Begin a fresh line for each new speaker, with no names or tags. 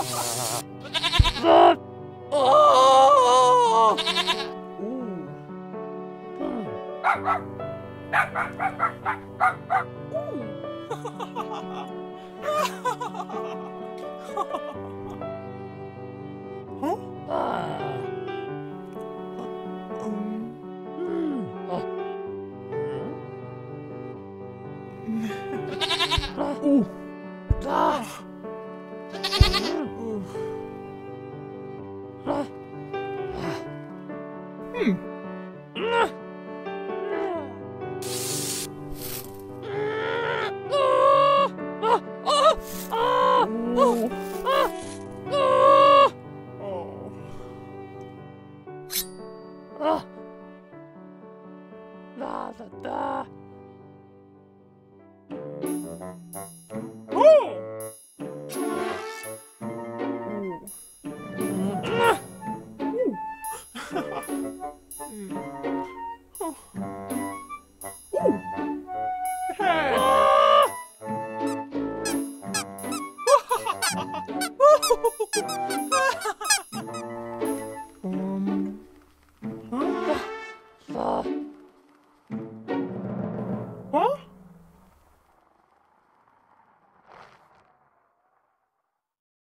Ooh. Ah. Thank you.